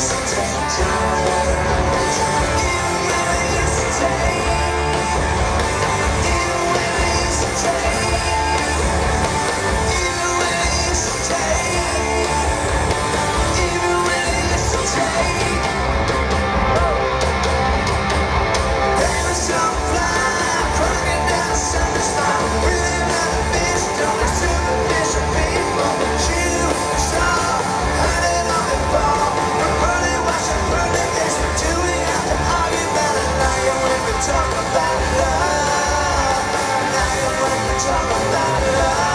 Sometimes about love. Now you're with the trouble about love.